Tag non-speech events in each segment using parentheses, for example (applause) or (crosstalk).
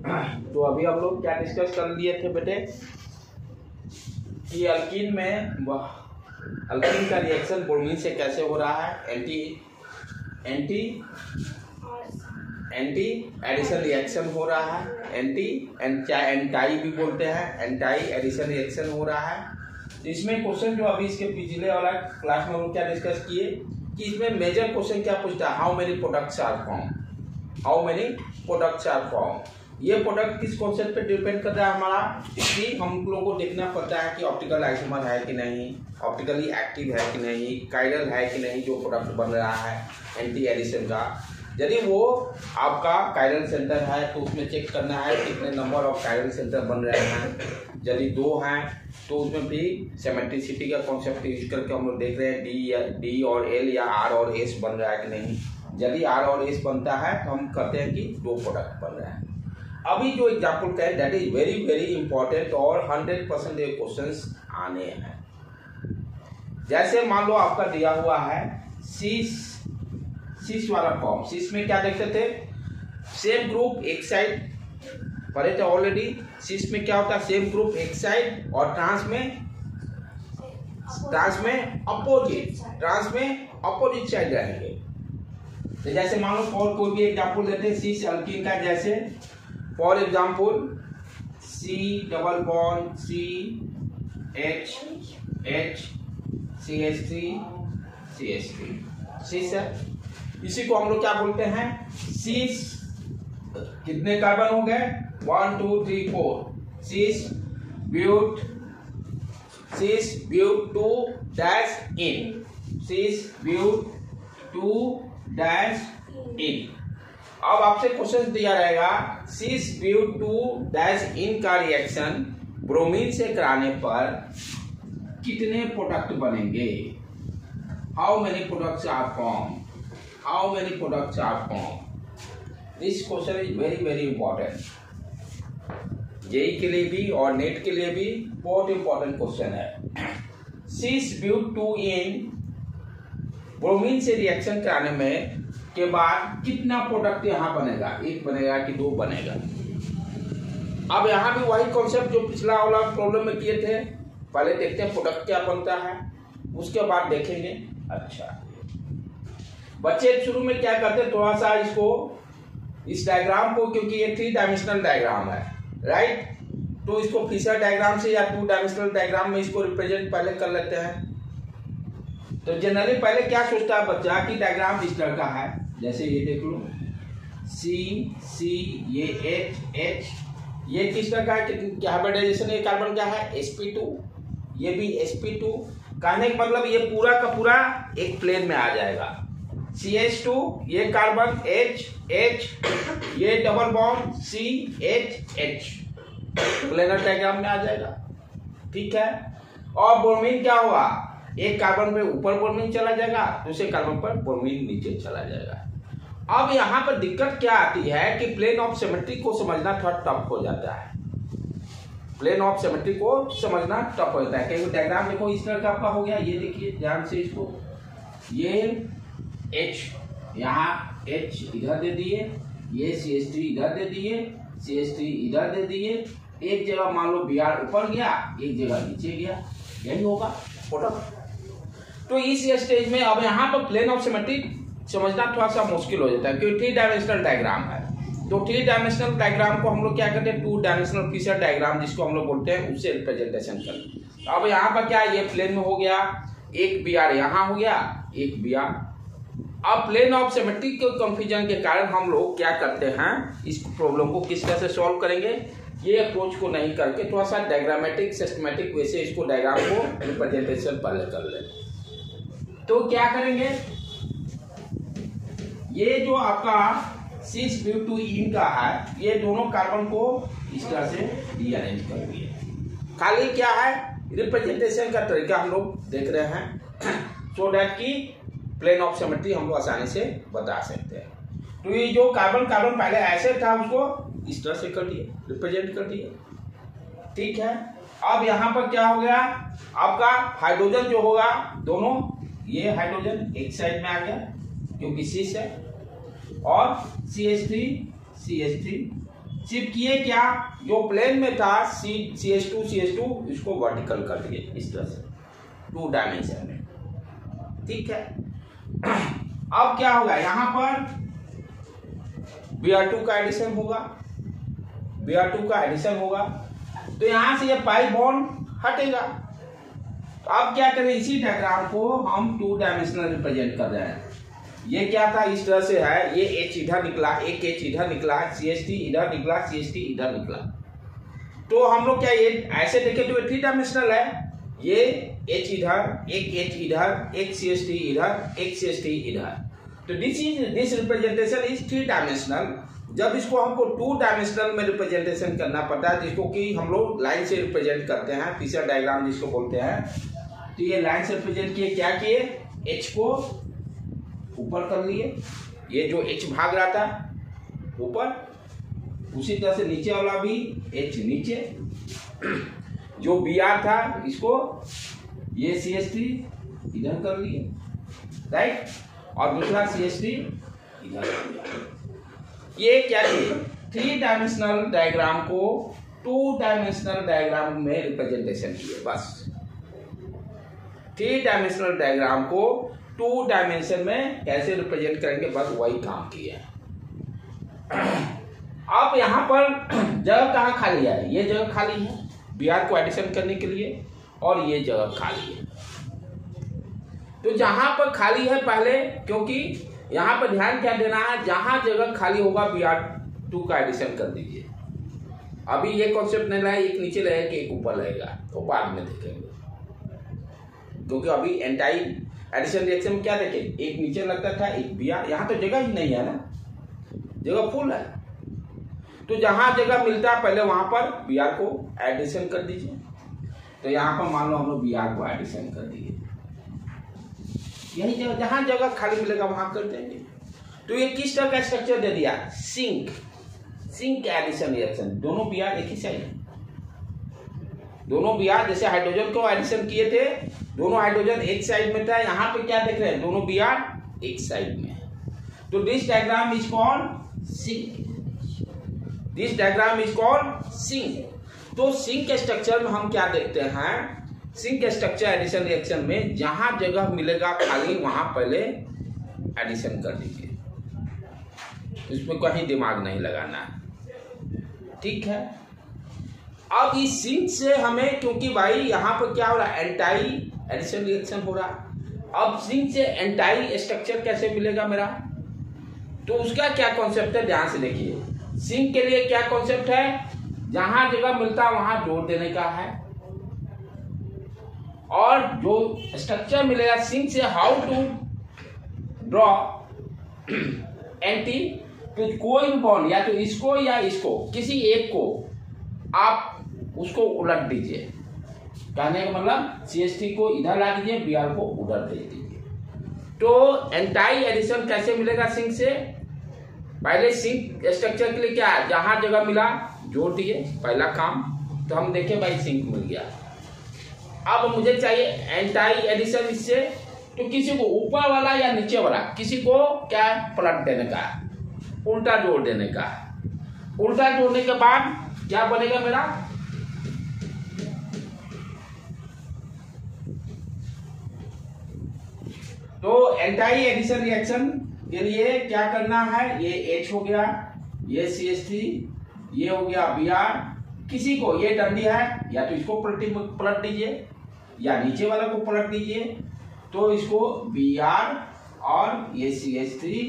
तो अभी हम लोग क्या डिस्कस कर लिए थे बेटे? कि अल्किन में अल्किन का रिएक्शन ब्रोमीन से कैसे हो रहा है? Anti anti anti addition reaction हो रहा है। एंटी एंटाई भी बोलते हैं? एंटाई एडिशन रिएक्शन हो रहा है। तो इसमें क्वेश्चन जो अभी इसके पिछले वाला क्लास में हम क्या डिस्कस किए? कि इसमें मेजर क्वेश्चन क्या पूछता है? How many products are form how many products are form ये प्रोडक्ट किस कॉन्सेप्ट पे डिपेंड करता है हमारा? कि हम लोगों को देखना पड़ता है कि ऑप्टिकल आइसोमर है कि नहीं ऑप्टिकली एक्टिव है कि नहीं काइडल है कि नहीं जो प्रोडक्ट बन रहा है एंटी एडिशन का। यदि वो आपका काइडल सेंटर है तो उसमें चेक करना है कितने नंबर ऑफ़ काइडल सेंटर बन रहे हैं। यदि दो हैं तो उसमें भी सेमेट्रिसिटी का कॉन्सेप्ट यूज़ करके हम लोग देख रहे हैं डी या डी और एल या आर और एस बन रहा है कि नहीं। यदि आर और एस बनता है तो हम कहते हैं कि दो प्रोडक्ट बन रहे हैं। अभी जो एग्ज़ाम्पल का that is very very important और हंड्रेड परसेंट ये क्वेश्चन आने हैं। जैसे मान लो आपका दिया हुआ है सीस सीस वाला फॉर्म सीस में क्या देखते थे? सेम ग्रुप एक साइड पढ़े थे ऑलरेडी सीस में क्या होता है? सेम ग्रुप एक साइड और ट्रांस में ट्रांस में अपोजिट ट्रांस में अपोजिट साइड रहेंगे। तो जैसे मान लो और कोई भी एग्ज़ाम्पल देते हैं सीस अल्किन का जैसे। For example C double bond C H H C H three C H three C sir इसी को हम लोग क्या बोलते हैं? सी कितने कार्बन हो गए one two three four cis but cis but two dash ene cis but two dash ene अब आपसे क्वेश्चन दिया रहेगा cis but two dash ene का रिएक्शन ब्रोमीन से कराने पर कितने प्रोडक्ट बनेंगे? How many products are form how many products are form this question is very very important JEE के लिए भी और नेट के लिए भी बहुत इंपॉर्टेंट क्वेश्चन है। Cis but two ene bromine से रिएक्शन कराने में के बाद कितना प्रोडक्ट यहाँ बनेगा? एक बनेगा कि दो बनेगा? अब यहाँ भी वही कॉन्सेप्ट जो पिछला वाला प्रॉब्लम में किए थे, पहले देखते हैं प्रोडक्ट क्या बनता है, उसके बाद देखेंगे। अच्छा। बच्चे शुरू में क्या करते थोड़ा सा इसको, इस डायग्राम को, क्योंकि ये थ्री डायमेंशनल डायग्राम है राइट तो इसको फिशर डायग्राम से या टू डायमेंशनल डायग्राम में इसको रिप्रेजेंट पहले कर लेते हैं। तो जनरली पहले क्या सोचता है बच्चा कि डायग्राम इस तरह का है? जैसे ये देख लो। सी सी ये एच एच ये किस तरह का हाइब्रिडाइजेशन ये कार्बन क्या है? Sp2 ये भी sp2 कहने का मतलब ये पूरा का पूरा एक प्लेन में आ जाएगा। सी एच टू ये कार्बन एच एच ये double bond C H H planar diagram में आ जाएगा। ठीक है? और ब्रोमीन क्या हुआ? एक कार्बन में ऊपर ब्रोमीन चला जाएगा, दूसरे कार्बन पर ब्रोमीन नीचे चला जाएगा। अब यहाँ पर दिक्कत क्या आती है कि प्लेन ऑफ़ सिमेट्री को समझना थोड़ा टफ हो जाता है। प्लेन ऑफ़ सिमेट्री को समझना टफ हो जाता है। क्योंकि डायग्राम देखो, इस तरह का आपका हो गया। ये देखिए, ध्यान से इसको। ये एच यहाँ एच इधर दे दिए। ये सी एस टी इधर दे दिए। सी एस टी इधर दे दिए। एक जगह मान लो बी आर ऊपर गया, एक जगह नीचे गया। यही होगा। प्रोडक्ट तो इस स्टेज में अब यहाँ पर प्लेन ऑफ़ सिमेट्री समझना थोड़ा सा मुश्किल हो जाता है, क्योंकि थ्री डायमेंशनल डायग्राम है। तो थ्री डायमेंशनल डायग्राम को हम लोग क्या करते हैं? टू डायमेंशनल फीचर डायग्राम जिसको हम लोग बोलते हैं उससे रिप्रेजेंटेशन करते हैं अब यहाँ पर क्या ये प्लेन में हो गया? एक बी आर यहाँ हो गया, एक बी आर अब प्लेन ऑफ़ सिमेट्री के कंफ्यूजन के कारण हम लोग क्या करते हैं? इस प्रॉब्लम को किस तरह से सॉल्व करेंगे? ये अप्रोच को नहीं करके थोड़ा सा डायग्रामेटिक सिस्टमेटिक वैसे इसको डायग्राम को रिप्रेजेंटेशन पहले कर लें। तो क्या करेंगे? ये जो आपका सिक्स इन का है, ये दोनों कार्बन को इस तरह से रीअरेंज कर दिए। खाली क्या है? रिप्रेजेंटेशन का तरीका हम लोग देख रहे हैं। सो डैट की प्लेन ऑफ़ सिमेट्री हम लोग आसानी से बता सकते हैं। तो ये जो कार्बन कार्बन पहले ऐसे था, उसको इस तरह से कर दिए रिप्रेजेंट कर दिए। ठीक है? अब यहाँ पर क्या हो गया? आपका हाइड्रोजन जो होगा, दोनों, ये हाइड्रोजन एक साइड में आ गया। क्योंकि सिस है। और C H three C H three सिर्फ़ किए क्या? जो प्लेन में था C C H two C H two इसको वर्टिकल कर दिए इस तरह से टू डायमेंशन में। ठीक है? अब क्या होगा? यहाँ पर बी आर टू का एडिशन होगा। बी आर टू का एडिशन होगा। तो यहाँ से ये पाई बॉन्ड हटेगा। तो अब क्या करें? इसी डायग्राम को हम टू डायमेंशनल रिप्रेजेंट कर रहे हैं। ये क्या था? इस तरह से है, ये एच इधर निकला, एक एच इधर निकला सी एस टी इधर निकला सी एस टी इधर निकला। तो हम लोग क्या, ये ऐसे देखे तो थ्री डायमेंशनल है। ये एच इधर, एक एच इधर, एक सी एस टी इधर, एक सी एस टी इधर। तो this is this representation is three dimensional जब इसको हमको टू डायमेंशनल में रिप्रेजेंटेशन करना पड़ता है, जिसको कि हम लोग लाइन से रिप्रेजेंट करते हैं फिशर डायग्राम जिसको बोलते हैं तो ये लाइन से रिप्रेजेंट किए, क्या किए? एच को ऊपर कर लिए। ये जो एच भाग रहा था ऊपर, उसी तरह से नीचे वाला भी एच नीचे। जो बी आर था, इसको ये सी एस टी इधर कर लिए। राइट और दूसरा सी एस टी इधर कर लिया ये क्या थ्री डायमेंशनल डायग्राम को टू डायमेंशनल डायग्राम में रिप्रेजेंटेशन किए बस। थ्री डायमेंशनल डायग्राम को टू डायमेंशन में कैसे रिप्रेजेंट करेंगे? बस वही काम किया। अब यहाँ पर जगह कहाँ खाली है? ये जगह खाली है बिहार को एडिशन करने के लिए और ये जगह खाली है। तो जहाँ पर खाली है पहले, क्योंकि यहाँ पर ध्यान क्या देना है? जहाँ जगह खाली होगा बिहार टू का एडिशन कर दीजिए। अभी ये कॉन्सेप्ट नहीं लाए एक नीचे रहेगा एक ऊपर रहेगा तो बाद में देखेंगे। क्योंकि अभी एंटाई एडिशन रिएक्शन में क्या देखे? एक नीचे लगता था, एक बी आर यहाँ तो जगह ही नहीं है ना? जगह फुल है। तो जहाँ जगह मिलता है, पहले वहाँ पर बी आर को एडिशन कर दीजिए। तो यहाँ पर मान लो हम लोग बी आर को एडिशन कर दिए। यही जगह जहाँ जगह खाली मिलेगा, वहाँ कर देंगे। तो ये किस तरह का स्ट्रक्चर दे दिया? सिंक सिंक एडिशन रिएक्शन दोनों बी आर एक ही साइड दोनों बी आर, जैसे हाइड्रोजन को एडिशन किए थे, दोनों हाइड्रोजन एक साइड में था, यहाँ पे क्या देख रहे हैं? दोनों बी आर एक साइड में तो this diagram is called syn this diagram is called syn तो सिंक स्ट्रक्चर में हम क्या देखते हैं? सिंक स्ट्रक्चर एडिशन रिएक्शन में जहाँ जगह मिलेगा खाली, वहाँ पहले एडिशन कर दीजिए इसमें कहीं दिमाग नहीं लगाना। ठीक है? अब इस सिंक से हमें, क्योंकि भाई यहाँ पर क्या हो रहा है एंटाई एडिशन रिएक्शन हो रहा अब सिंक से एंटाई स्ट्रक्चर कैसे मिलेगा मेरा? तो उसका क्या कॉन्सेप्ट है? ध्यान से देखिए। सिंक के लिए क्या कॉन्सेप्ट है? जहाँ जगह मिलता है, वहाँ जोड़ देने का है। और जो स्ट्रक्चर मिलेगा सिंक से हाउ टू ड्रॉ एंटी तो कोई भी बॉन्ड या तो इसको या इसको, किसी एक को। आप उसको उलट दीजिए। कहने का मतलब सीएसटी को इधर ला दीजिए बी को उधर दे दीजिए। तो एंटाई एडिशन कैसे मिलेगा सिंक से? पहले सिंक स्ट्रक्चर के लिए क्या है जहाँ जगह मिला, जोड़ दिए, पहला काम। तो हम देखे भाई सिंक मिल गया। अब मुझे चाहिए एंटाई एडिशन इससे। तो किसी को ऊपर वाला या नीचे वाला, किसी को क्या पलट देने का। उल्टा जोड़ देने का। उल्टा जोड़ने के बाद क्या बनेगा मेरा? तो एंटाई एडिशन रिएक्शन के लिए क्या करना है? ये एच हो गया, ये सी एस टी ये हो गया बी आर किसी को ये डंडी है, या तो इसको पलटी पलट दीजिए, या नीचे वाला को पलट दीजिए। तो इसको बी आर और ये सी एस थ्री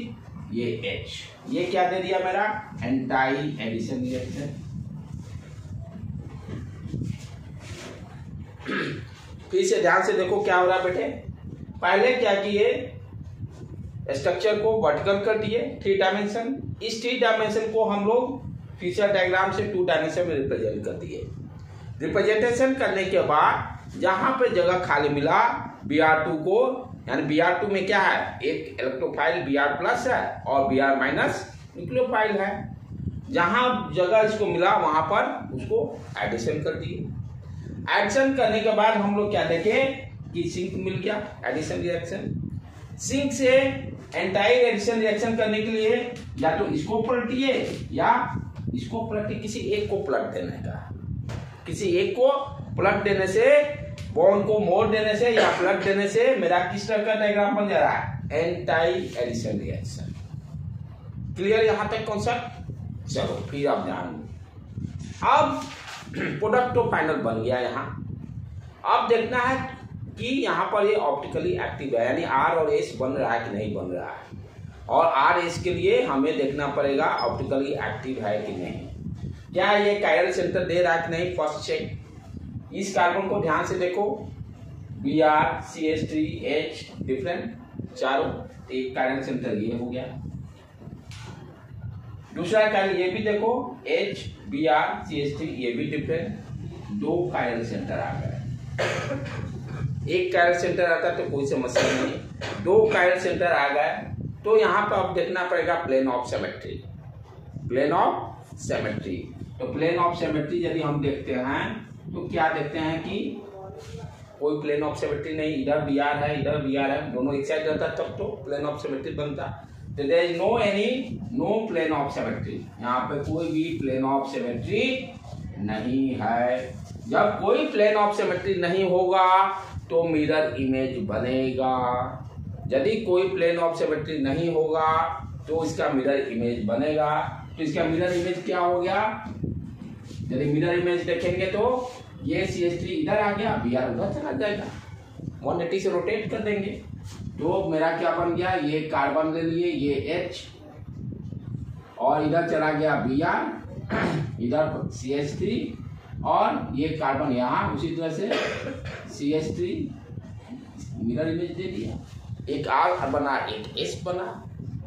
ये एच ये क्या दे दिया मेरा? एंटाई एडिशन रिएक्शन फिर से ध्यान से देखो क्या हो रहा है बेटे। पहले क्या किए? स्ट्रक्चर को वर्टिकल कर दिए थ्री डायमेंशन इस थ्री डायमेंशन को हम लोग फीचर डायग्राम से टू डायमेंशन में रिप्रेजेंट कर दिए। रिप्रेजेंटेशन करने के बाद जहाँ पे जगह खाली मिला बी आर टू को, यानी बी आर टू में क्या है? एक इलेक्ट्रोफाइल बी आर प्लस है और बी आर माइनस न्यूक्लियोफाइल है। जहाँ जगह इसको मिला, वहाँ पर उसको एडिशन कर दिए। एडिशन करने के बाद हम लोग क्या देखें? कि सिंक मिल गया एडिशन रिएक्शन सिंक से एंटाइर एडिशन रिएक्शन करने के लिए या तो इसको पलटिए या इसको पलट के किसी एक को पलट देने का। किसी एक को पलट देने से बॉन्ड को मोड़ देने से या पलट देने से मेरा किस तरह का डायग्राम बन जा रहा है? एंटाई एडिशन रिएक्शन क्लियर यहाँ तक कॉन्सेप्ट चलो, फिर आप ध्यान अब (clears throat) प्रोडक्ट तो फाइनल बन गया यहाँ। अब देखना है कि यहाँ पर ये ऑप्टिकली एक्टिव है, यानी आर और एस बन रहा है कि नहीं बन रहा है। और आर एस के लिए हमें देखना पड़ेगा ऑप्टिकली एक्टिव है कि नहीं। क्या ये कायरल सेंटर दे रहा है कि नहीं? फ़र्स्ट चेक इस कार्बन को ध्यान से देखो। B R C S T H different चारों एक कायरल सेंटर ये हो गया। दूसरा कार्य ये भी देखो। H B R C S T ये भी डिफरेंट दो कायरल सेंटर आ गए। एक कायरल सेंटर आता तो कोई समस्या नहीं। दो कायरल सेंटर आ गए तो यहाँ पर अब देखना पड़ेगा plane of symmetry plane of symmetry तो प्लेन ऑफ़ सेमेट्री यदि हम देखते हैं तो क्या देखते हैं कि कोई प्लेन ऑफ़ सेमेट्री नहीं, इधर बी आर है, इधर बी आर है, दोनों एक साइड रहता तब तो प्लेन ऑफ़ सेमेट्री बनता। तो there is no any no plane of symmetry यहाँ पे कोई भी प्लेन ऑफ़ सेमेट्री नहीं है। जब कोई प्लेन ऑफ़ सेमेट्री नहीं होगा तो मिरर इमेज बनेगा। यदि कोई प्लेन सेमेट्री नहीं होगा तो इसका मिरर इमेज बनेगा। तो इसका मिरर इमेज क्या हो गया? यदि मिरर इमेज देखेंगे तो ये सी एस थ्री इधर आ गया बी आर उधर चला जाएगा। वन एटी से रोटेट कर देंगे। तो मेरा क्या बन गया? ये कार्बन ले लिए, ये एच और इधर चला गया बी आर (clears throat) इधर सी एच थ्री और ये कार्बन यहाँ उसी तरह से C S three mirror image दे दिया। एक आर बना, एक एस बना।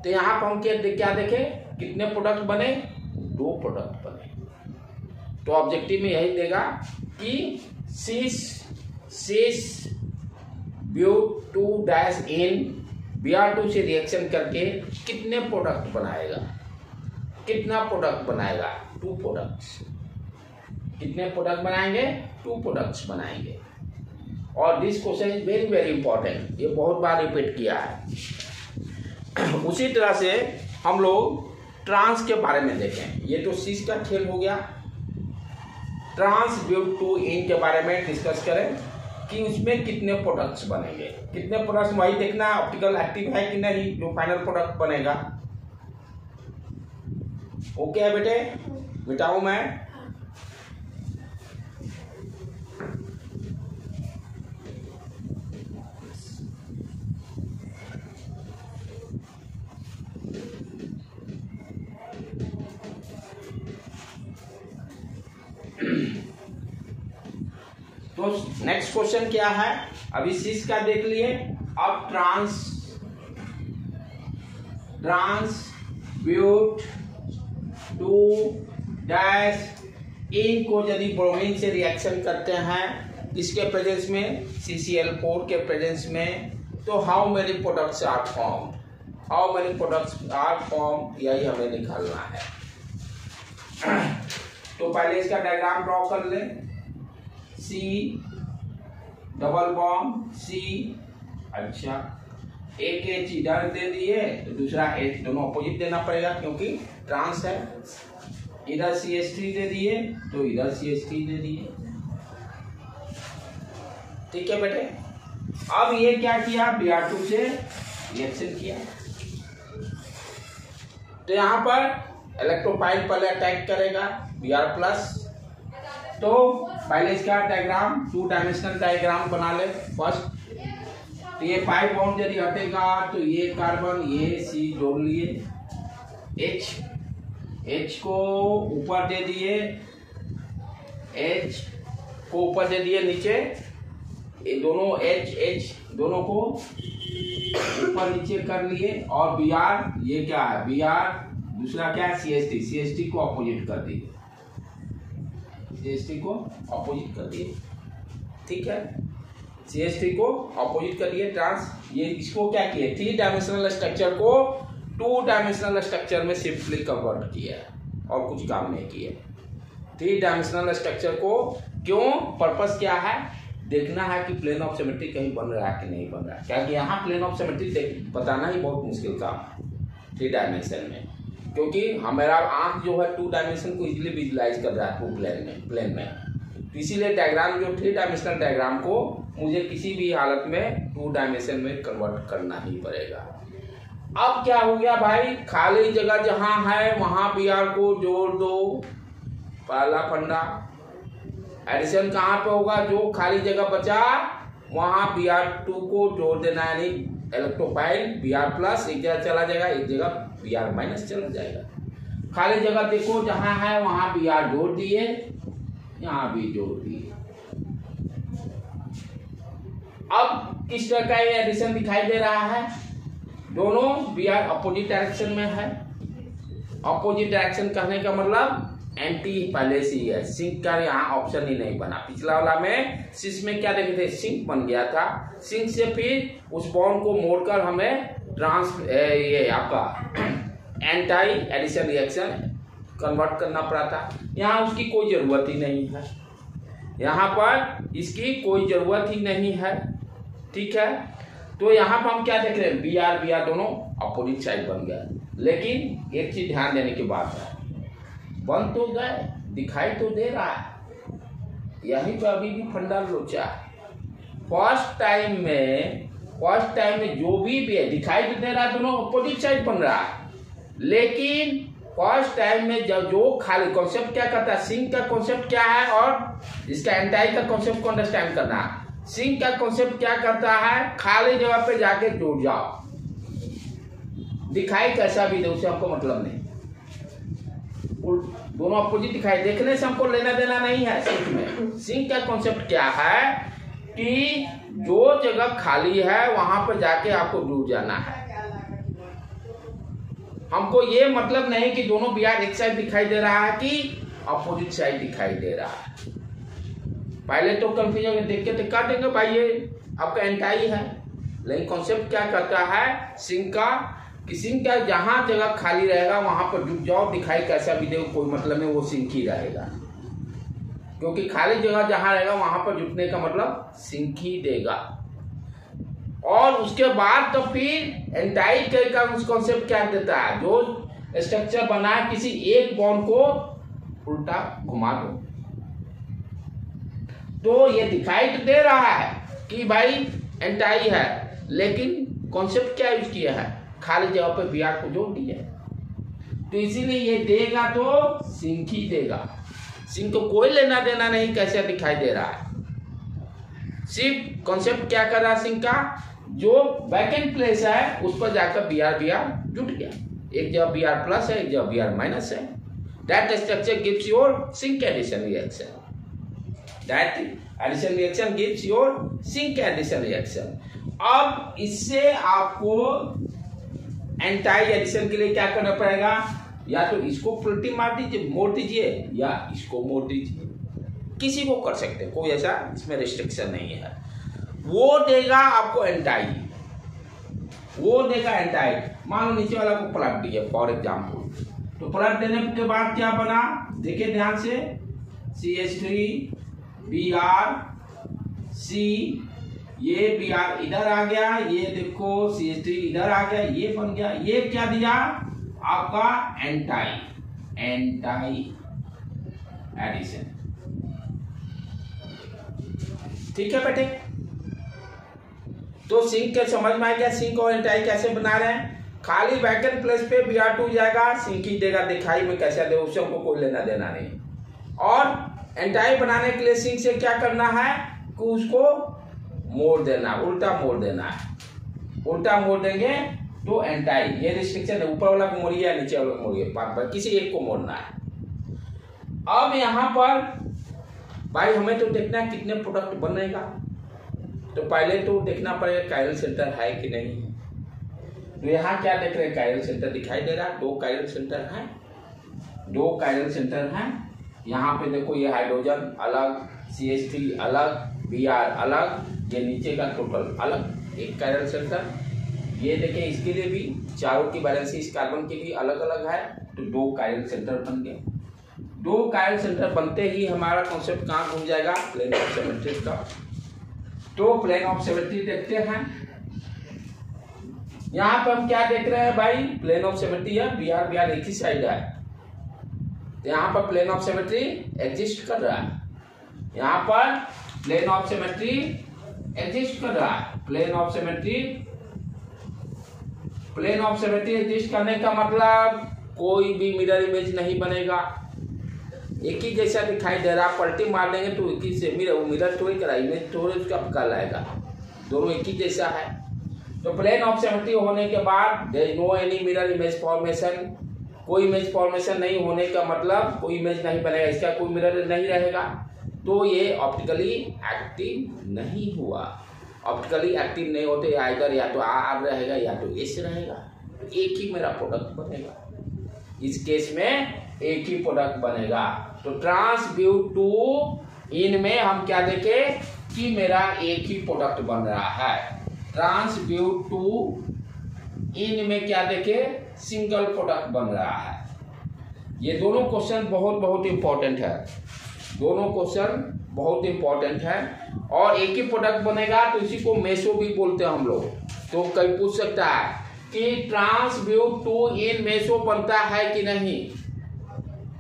तो यहाँ पर हम क्या क्या देखे? कितने प्रोडक्ट बने? दो प्रोडक्ट बने। तो ऑब्जेक्टिव में यही देगा कि cis cis but two dash ene B R two से रिएक्शन करके कितने प्रोडक्ट बनाएगा? कितना प्रोडक्ट बनाएगा? टू प्रोडक्ट्स कितने प्रोडक्ट बनाएँगे? टू प्रोडक्ट्स बनाएँगे। और this question is very very important ये बहुत बार रिपीट किया है। (coughs) उसी तरह से हम लोग ट्रांस के बारे में देखें। ये तो सीस का खेल हो गया। ट्रांस ब्यूट टू इन के बारे में डिस्कस करें कि उसमें कितने प्रोडक्ट्स बनेंगे। कितने प्रोडक्ट्स वही देखना ऑप्टिकल एक्टिव है कि नहीं, जो फाइनल प्रोडक्ट बनेगा। ओके है बेटे मिटाऊ मैं। तो नेक्स्ट क्वेश्चन क्या है? अभी सिस का देख लिए। अब trans trans but two dash ene को यदि ब्रोमीन से रिएक्शन करते हैं इसके प्रेजेंस में? सी सी एल फोर के प्रेजेंस में। तो how many products are form how many products are form यही हमें निकालना है। (clears throat) तो पहले इसका डायग्राम ड्रॉ कर लें। सी डबल बॉम्ब सी अच्छा। एक एच इधर दे दिए तो दूसरा एच दोनों अपोजिट देना पड़ेगा क्योंकि ट्रांस है। इधर सी एस टी दे दिए तो इधर सी एस टी दे दिए। ठीक है बेटे? अब ये क्या किया? बी आर टू से रिएक्शन किया। तो यहाँ पर इलेक्ट्रोफाइल पहले अटैक करेगा बी आर प्लस तो पहले इसका डायग्राम टू डायमेंशनल डायग्राम बना ले फ़र्स्ट तो ये फाइव बॉन्ड यदि हटेगा तो ये कार्बन ये सी जोड़ लिए। एच एच को ऊपर दे दिए। एच को ऊपर दे दिए नीचे। ये दोनों एच एच दोनों को ऊपर नीचे कर लिए। और बी आर ये क्या है? बी आर दूसरा क्या है? C S T C S T को अपोजिट कर दिए। सी को अपोजिट कर दिए। ठीक है? सीएसटी को अपोजिट कर दिए ट्रांस ये इसको क्या किए? थ्री डायमेंशनल स्ट्रक्चर को टू डायमेंशनल स्ट्रक्चर में सिंपली कन्वर्ट किया और कुछ काम नहीं किया थ्री डायमेंशनल स्ट्रक्चर को क्यों? पर्पस क्या है? देखना है कि प्लेन ऑफ़ सिमेट्री कहीं बन रहा है कि नहीं बन रहा है। क्या यहाँ प्लेन ऑफ़ सिमेट्री बताना ही बहुत मुश्किल काम है। थ्री डायमेंशन में। क्योंकि हमारा आँख जो है टू डायमेंशन को इजीली विजुलाइज कर रहा है टू प्लेन में प्लेन में। तो इसीलिए डायग्राम जो थ्री डायमेंशनल डायग्राम को मुझे किसी भी हालत में टू डायमेंशन में कन्वर्ट करना ही पड़ेगा। अब क्या हो गया भाई? खाली जगह जहाँ है, वहाँ बी आर को जोड़ दो। पहला फंडा। एडिशन कहाँ पे होगा? जो खाली जगह बचा, वहाँ बी आर टू को जोड़ देना यानी इलेक्ट्रोफाइल बी आर प्लस एक जगह चला जाएगा, एक जगह बी आर माइनस चला जाएगा। खाली जगह देखो, जहाँ है, वहाँ बी आर जोड़ दिए, यहाँ भी जोड़ दिए। अब किस तरह का ये एडिशन दिखाई दे रहा है? दोनों बी आर अपोजिट डायरेक्शन में है। अपोजिट डायरेक्शन कहने का मतलब एंटी पहले से ही। है सिंक का यहाँ ऑप्शन ही नहीं बना। पिछला वाला में सिस में क्या देखे थे? सिंक बन गया था। सिंक से फिर उस बॉन्ड को मोड़कर हमें ट्रांस ये आपका एंटाई एडिशन रिएक्शन कन्वर्ट करना पड़ा यहाँ उसकी कोई ज़रूरत ही नहीं है। यहाँ पर इसकी कोई ज़रूरत ही नहीं है। ठीक है? तो यहाँ पर हम क्या देख रहे हैं? बी आर बी आर दोनों अपोजिट साइड बन गया लेकिन एक चीज़ ध्यान देने की बात है। बन तो गए, दिखाई तो दे रहा है। यहीं पर अभी भी फंडा लोचा है। फ़र्स्ट टाइम में फ़र्स्ट टाइम में जो भी है, दिखाई तो दे रहा दोनों अपोजिट साइड बन रहा है। लेकिन फ़र्स्ट टाइम में जब जो खाली कॉन्सेप्ट क्या करता है सिंक का कॉन्सेप्ट क्या है और इसका एंटाई का कॉन्सेप्ट को अंडरस्टैंड करना है। सिंक का कॉन्सेप्ट क्या करता है, खाली जगह पे जाके जुड़ जाओ। दिखाई कैसा भी दे, उसे हमको मतलब नहीं। दोनों अपोजिट दिखाई, देखने से हमको लेना देना नहीं है सिंह में। सिंह का कॉन्सेप्ट क्या है कि जो जगह खाली है, वहाँ पर जाके आपको जुड़ जाना है। हमको ये मतलब नहीं कि दोनों बिहार एक साइड दिखाई दे रहा है कि अपोजिट साइड दिखाई दे रहा है। पहले तो कंफ्यूजन देख के तो काट देंगे भाई ये। आपका एंटाई है। लेकिन कॉन्सेप्ट क्या करता है? सिंह का, कि सिंक का जहाँ जगह खाली रहेगा, वहाँ पर जुट जाओ, दिखाई कैसा भी देखो कोई मतलब में वो सिंह ही रहेगा। क्योंकि खाली जगह जहाँ रहेगा, वहाँ पर जुटने का मतलब सिंक ही देगा। और उसके बाद तो फिर एंटाइट का उस कॉन्सेप्ट क्या देता है? जो स्ट्रक्चर बना किसी एक बॉन्ड को उल्टा घुमा दो। तो ये दिखाई तो दे रहा है कि भाई एंटाई है, लेकिन कॉन्सेप्ट क्या यूज़ किया है? खाली जगह पर बी को जोड़ दिया तो इसीलिए ये देगा तो ही देगा। सिंक को कोई लेना देना नहीं, कैसे दिखाई दे रहा है? सिर्फ़ कॉन्सेप्ट क्या कर रहा है सिंक का? जो वैकेंट प्लेस है, उस पर जाकर बी आर बी आर जुट गया। एक जगह बी आर प्लस है, एक जगह बी आर माइनस है। That structure gives your syn addition reaction that addition reaction gives your syn addition reaction अब इससे आपको एंटाई एडिशन के लिए क्या करना पड़ेगा? या तो इसको पलटी मार दीजिए, मोड़ दीजिए, या इसको मोड़ दीजिए। किसी को कर सकते हैं, कोई ऐसा इसमें रिस्ट्रिक्शन नहीं है। वो देगा आपको एंटाई वो देगा एंटाई मान लो नीचे वाला को पलट दिया फॉर एग्ज़ाम्पल तो पलट देने के बाद क्या बना? देखिए ध्यान से। C H three B R C ये बी आर इधर आ गया, ये देखो सी एच थ्री इधर आ गया, ये बन गया, ये क्या दिया? आपका एंटाई एंटाई एडिशन ठीक है बेटे? तो सिंक के समझ में आ गया सिंक और एंटाई कैसे बना रहे हैं? खाली वैकेंट प्लेस पे बी आर टू जाएगा सिंक ही देगा दिखाई में कैसे दे उससे हमको कोई लेना देना नहीं। और एंटाई बनाने के लिए सिंक से क्या करना है? कि उसको मोड़ देना, उल्टा मोड़ देना है। उल्टा मोड़ देंगे तो एंटाई ये रिस्ट्रिक्शन है, ऊपर वाला को मोड़िए या नीचे वाला को मोड़िए पर किसी एक को मोड़ना है। अब यहाँ पर, भाई हमें तो देखना है कितने प्रोडक्ट बनेगा तो पहले तो देखना पड़ेगा कायरल सेंटर है कि नहीं। तो यहाँ क्या देख रहे हैं कायरल सेंटर दिखाई दे रहा है, दो कायरल सेंटर हैं। दो कायरल सेंटर हैं। यहाँ पे देखो ये हाइड्रोजन अलग सी एच थ्री अलग बी आर अलग, ये नीचे का टोटल अलग, एक कायरल सेंटर ये देखें, इसके लिए भी चारों की बैलेंसी इस कार्बन के लिए अलग अलग है। तो दो कायल सेंटर बन गए। दो कायल सेंटर बनते ही हमारा कॉन्सेप्ट कहाँ घूम जाएगा? प्लेन ऑफ़ सेमेट्री का। तो प्लेन ऑफ़ सेमेट्री देखते हैं। यहाँ पर हम क्या देख रहे हैं भाई? प्लेन ऑफ़ सिमेट्री है बी आर बी आर एक ही साइड है। तो यहाँ पर प्लेन ऑफ़ सिमेट्री एग्जिस्ट कर रहा है। यहाँ पर प्लेन ऑफ़ सिमेट्री एग्जिस्ट कर रहा है। Plane of symmetry plane of symmetry exist करने का मतलब कोई भी मिरर इमेज नहीं बनेगा। एक ही जैसा दिखाई दे रहा, पलटी मार देंगे तो एक ही से मिरर मिरर थोड़ी करा इमेज थोड़े उसका कल आएगा दोनों एक ही जैसा है। तो प्लेन ऑफ़ सिमेट्री होने के बाद there no any mirror image formation कोई इमेज फॉर्मेशन नहीं होने का मतलब कोई इमेज नहीं बनेगा, इसका कोई मिरर नहीं रहेगा। तो ये ऑप्टिकली एक्टिव नहीं हुआ। ऑप्टिकली एक्टिव नहीं होते इधर या तो आर रहेगा, या तो एस रहेगा। एक ही मेरा प्रोडक्ट बनेगा। इस केस में एक ही प्रोडक्ट बनेगा। तो ट्रांसब्यूट टू इनमें हम क्या देखे कि मेरा एक ही प्रोडक्ट बन रहा है। ट्रांसब्यूट टू इन में क्या देखे? सिंगल प्रोडक्ट बन रहा है। ये दोनों क्वेश्चन बहुत बहुत इंपॉर्टेंट है। दोनों क्वेश्चन बहुत इंपॉर्टेंट है। और एक ही प्रोडक्ट बनेगा तो इसी को मेसो भी बोलते हैं हम लोग। तो कई पूछ सकता है कि ट्रांसब्यूट टू इन मेसो बनता है कि नहीं?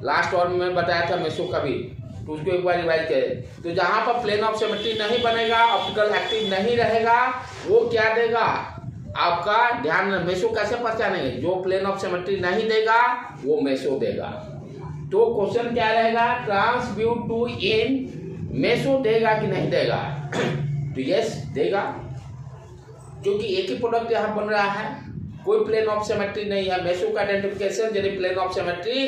लास्ट और में बताया था मेसो का भी। तो उसको एक बार रिवाइज करें। तो जहाँ पर प्लेन ऑफ़ सिमेट्री नहीं बनेगा ऑप्टिकल एक्टिव नहीं रहेगा, वो क्या देगा? आपका ध्यान मेसो कैसे पहचानेंगे जो प्लेन ऑफ़ सेमेट्री नहीं देगा, वो मेसो देगा। तो क्वेश्चन क्या रहेगा? ट्रांसब्यूट टू इन मेसो देगा कि नहीं देगा? तो यस देगा। क्योंकि एक ही प्रोडक्ट यहाँ बन रहा है। कोई प्लेन ऑफ़ सेमेट्री नहीं है। मेसो का आइडेंटिफिकेशन यदि प्लेन ऑफ़ सिमेट्री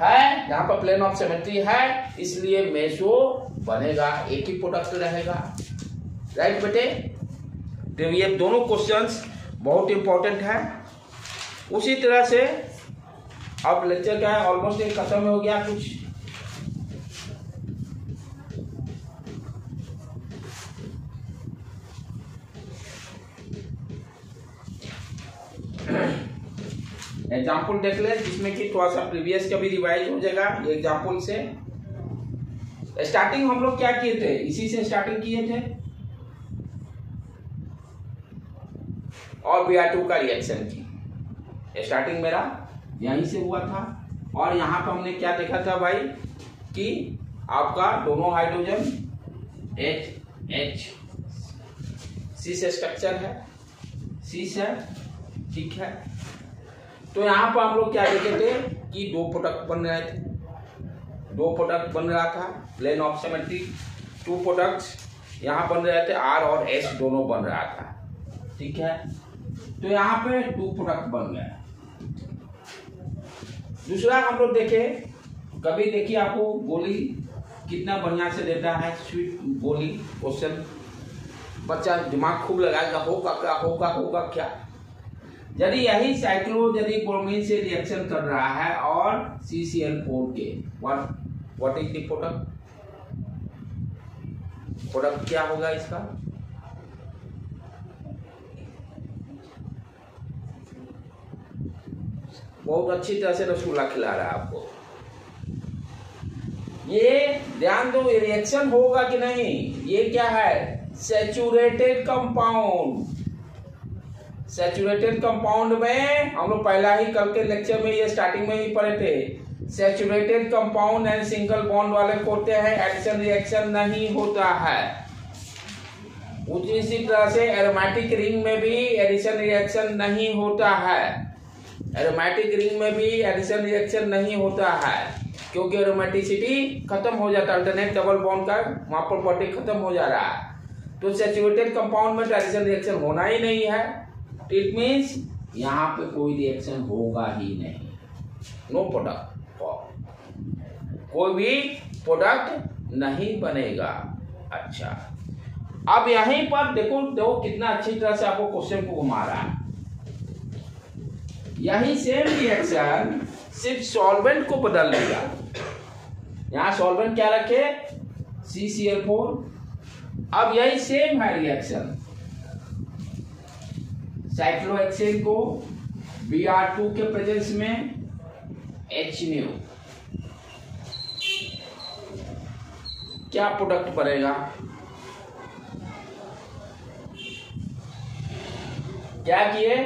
है, यहाँ पर प्लेन ऑफ़ सिमेट्री है, इसलिए मेसो बनेगा। एक ही प्रोडक्ट रहेगा। राइट बेटे? तो ये दोनों क्वेश्चंस बहुत इंपॉर्टेंट है। उसी तरह से अब लेक्चर क्या है? ऑलमोस्ट खत्म हो गया कुछ। एग्ज़ाम्पल देख ले, जिसमें कि थोड़ा सा प्रीवियस का भी रिवाइज हो जाएगा एग्ज़ाम्पल से। स्टार्टिंग हम लोग क्या किए थे? इसी से स्टार्टिंग किए थे। और बी टू का रिएक्शन की। स्टार्टिंग मेरा यहीं से हुआ था। और यहाँ पर हमने क्या देखा था भाई, कि आपका दोनों हाइड्रोजन एच एच सी से स्ट्रक्चर है। सी से ठीक है। तो यहाँ पर हम लोग क्या देखे थे कि दो प्रोडक्ट बन रहे थे। दो प्रोडक्ट बन रहा था plane of symmetry two products यहाँ बन रहे थे आर और एस दोनों बन रहा था। ठीक है? तो यहाँ पे टू प्रोडक्ट बन गया दूसरा हम लोग देखे, कभी देखिए आपको गोली कितना बढ़िया से देता है स्वीट गोली क्वेश्चन बच्चा दिमाग खूब लगाएगा, होगा क्या, होगा होगा क्या? यदि यही साइक्लो यदि ब्रोमीन से रिएक्शन कर रहा है और सी सी एल फोर के what what is the product product क्या होगा इसका? बहुत अच्छी तरह से रसगुल्ला खिला रहा है आपको। ये ध्यान दो रिएक्शन होगा कि नहीं? ये क्या है? सेचुरेटेड कंपाउंड सेचुरेटेड कंपाउंड में हम लोग पहला ही कल के लेक्चर में ये स्टार्टिंग में ही पढ़े थे। Saturated compound and single bond वाले होते हैं एडिशन रिएक्शन नहीं होता है। इसी तरह से एरोमेटिक रिंग में भी एडिशन रिएक्शन नहीं होता है। एरोमेटिक रिंग में भी एडिशन रिएक्शन नहीं होता है, क्योंकि एरोमेटिसिटी खत्म हो जाता है। अल्टरनेट डबल बॉन्ड का वहाँ पर प्रॉपर्टी खत्म हो जा रहा है। तो सेचुरेटेड कंपाउंड में एडिशन रिएक्शन होना ही नहीं है। इट मीन्स यहाँ पे कोई रिएक्शन होगा ही नहीं। नो प्रोडक्ट कोई भी प्रोडक्ट नहीं बनेगा। अच्छा। अब यहीं पर देखो देखो कितना अच्छी तरह से आपको क्वेश्चन को घुमा रहा है। यही सेम रिएक्शन सिर्फ़ सॉल्वेंट को बदल देगा। यहाँ सॉल्वेंट क्या रखे? सी सी एल फोर अब यही सेम है रिएक्शन साइक्लोहेक्सेन को बी आर टू के प्रेजेंस में एच न्यू क्या प्रोडक्ट बनेगा? क्या किए?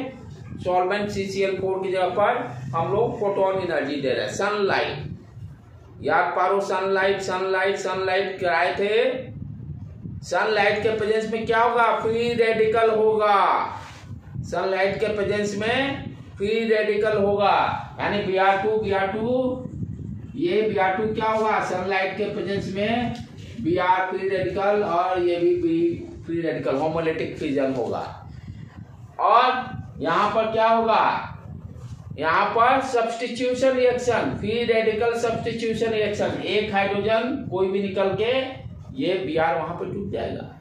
Solvent C C L four की जगह पर हम लोग फोटोन एनर्जी दे रहे हैं। सनलाइट याद पारो सनलाइट सनलाइट सनलाइट कराए थे। सनलाइट के प्रेजेंस में क्या होगा? फ्री रेडिकल होगा। सनलाइट के प्रेजेंस में फ्री रेडिकल होगा। यानी B R two B R two ये बी आर टू क्या होगा? सनलाइट के प्रेजेंस में बी आर फ्री रेडिकल और ये भी B free radical homolytic fission होगा। और यहाँ पर क्या होगा? यहाँ पर substitution reaction free radical substitution reaction एक हाइड्रोजन कोई भी निकल के ये बी आर वहाँ पर टूट जाएगा।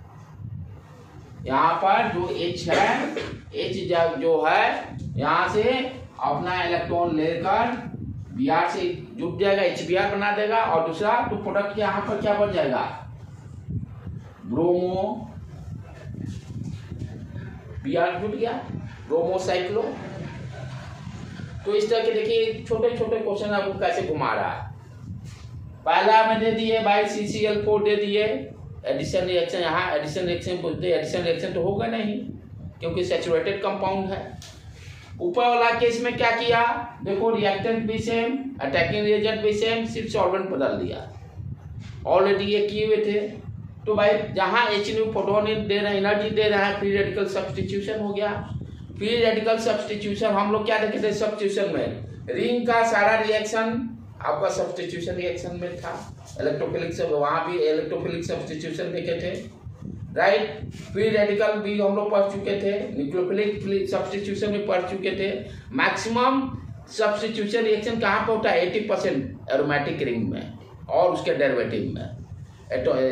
यहाँ पर जो H है, H जो है, यहाँ से अपना इलेक्ट्रॉन लेकर बी आर से जुट जाएगा एच बी आर बना देगा और दूसरा तो प्रोडक्ट यहाँ पर क्या बन जाएगा? ब्रोमो बी आर जुट गया ब्रोमोसाइक्लो तो इस तरह के देखिए छोटे छोटे क्वेश्चन आपको कैसे घुमा रहा है? पहला में दे दिए by C C L four दे दिए। एडिशन रिएक्शन यहाँ एडिशन रिएक्शन बोलते एडिशन रिएक्शन तो होगा नहीं, क्योंकि सेचुरेटेड कंपाउंड है। ऊपर वाला केस में क्या किया? देखो रिएक्टेंट भी सेम अटैकिंग रिएजेंट भी सेम सिर्फ़ सॉल्वेंट बदल दिया। ऑलरेडी ये किए हुए थे। तो भाई, जहाँ एच न्यू फोटोन दे रहे हैं एनर्जी दे रहा है फ्री रेडिकल सब्सटीट्यूशन हो गया। फ्री रेडिकल सब्सटीट्यूशन हम लोग क्या देखे थे? सब्सटीट्यूशन में। रिंग का सारा रिएक्शन आपका सब्सटीट्यूशन रिएक्शन में था। इलेक्ट्रोफिलिक से वहाँ भी इलेक्ट्रोफिलिक सब्सटीट्यूशन देखे थे। राइट फ्री रेडिकल भी हम लोग पढ़ चुके थे। न्यूक्लियोफिलिक सब्सटीट्यूशन भी पढ़ चुके थे। मैक्सिमम सब्सटीट्यूशन रिएक्शन कहाँ पे होता है? एटी परसेंट एरोमेटिक रिंग में और उसके डेरिवेटिव में।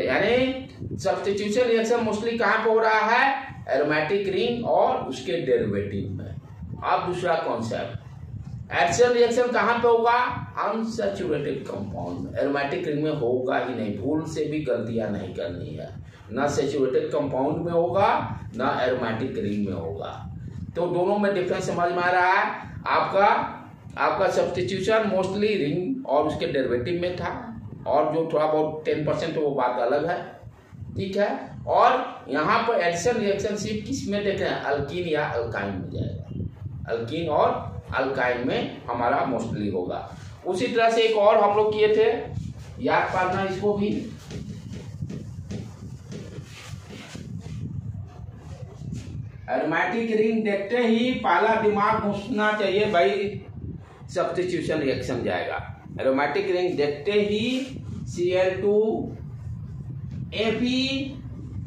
यानी सब्सटीट्यूशन रिएक्शन मोस्टली कहाँ पे हो रहा है? एरोमेटिक रिंग और उसके डेरिवेटिव में। अब दूसरा कॉन्सेप्ट एक्शन रिएक्शन कहाँ पे होगा? अनसेचुरेटेड कंपाउंड एरोमेटिक रिंग में होगा ही नहीं। भूल से भी गलतियाँ नहीं करनी है। ना सेचुरेटेड कंपाउंड में होगा, ना एरोमेटिक रिंग में होगा। तो दोनों में डिफरेंस समझ में आ रहा है? आपका आपका सब्सटीट्यूशन मोस्टली रिंग और उसके डेरिवेटिव में था। और जो थोड़ा बहुत टेन परसेंट वो बात अलग है। ठीक है? और यहाँ पर एडिशन रिएक्शन सिर्फ़ किसमें देख? अल्किन या अल्काइन में जाएगा। अल्किन और अल्काइन में हमारा मोस्टली होगा। उसी तरह से एक और हम लोग किए थे, याद पाना इसको भी। एरोमेटिक रिंग देखते ही पहला दिमाग घुसना चाहिए भाई सब्सटीट्यूशन रिएक्शन जाएगा। एरोमेटिक रिंग देखते ही C L two AP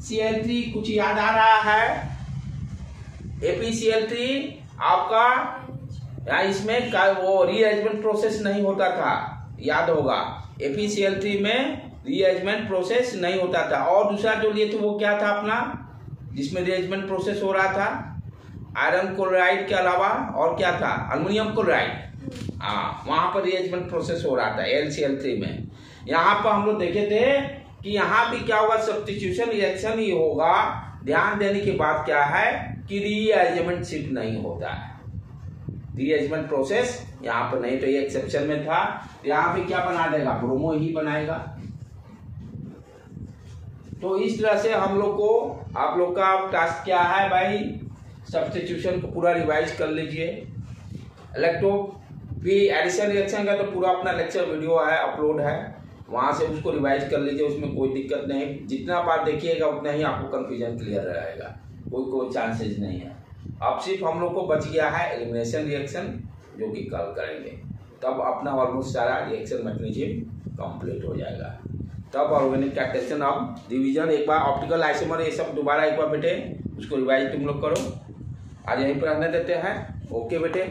C L three कुछ याद आ रहा है। एपी आपका या इसमें का वो रीअरेंजमेंट प्रोसेस नहीं होता था। याद होगा एपी सी एल थ्री में रीअरेंजमेंट प्रोसेस नहीं होता था। और दूसरा जो लिए थे वो क्या था अपना? जिसमें रीअरेंजमेंट प्रोसेस हो रहा था आयरन क्लोराइड के अलावा और क्या था? अल्मोनियम क्लोराइड हाँ वहाँ पर रिएजमेंट प्रोसेस हो रहा था एल सी में। यहाँ पर हम लोग देखे थे कि यहाँ भी क्या होगा सब्सटीट्यूशन रिएक्शन ही होगा। ध्यान देने की बात क्या है कि रीअरेंजमेंट सिर्फ़ नहीं होता है। रीअरेंजमेंट प्रोसेस यहाँ पर नहीं तो ये एक्सेप्शन में था यहाँ पे क्या बना देगा? ब्रोमो ही बनाएगा। तो इस तरह से हम लोग को, आप लोग का टास्क क्या है भाई? सब्सटीट्यूशन को पूरा रिवाइज कर लीजिए। इलेक्ट्रो भी एडिशन रिएक्शन का तो पूरा अपना लेक्चर वीडियो है अपलोड है। वहाँ से उसको रिवाइज कर लीजिए, उसमें कोई दिक्कत नहीं। जितना बार देखिएगा, उतना ही आपको कंफ्यूजन क्लियर रहेगा। कोई कोई चांसेस नहीं है। अब सिर्फ़ हम लोग को बच गया है एलिमिनेशन रिएक्शन जो कि कल करेंगे। तब अपना ऑलमोस्ट सारा रिएक्शन मैकेनिज्म कंप्लीट हो जाएगा। तब ऑर्गेनिक कैटेशन अब डिवीज़न एक बार ऑप्टिकल आइसोमर ये सब दोबारा एक बार बेटे उसको रिवाइज तुम लोग करो। आज यहीं पर रहने देते हैं। ओके बेटे।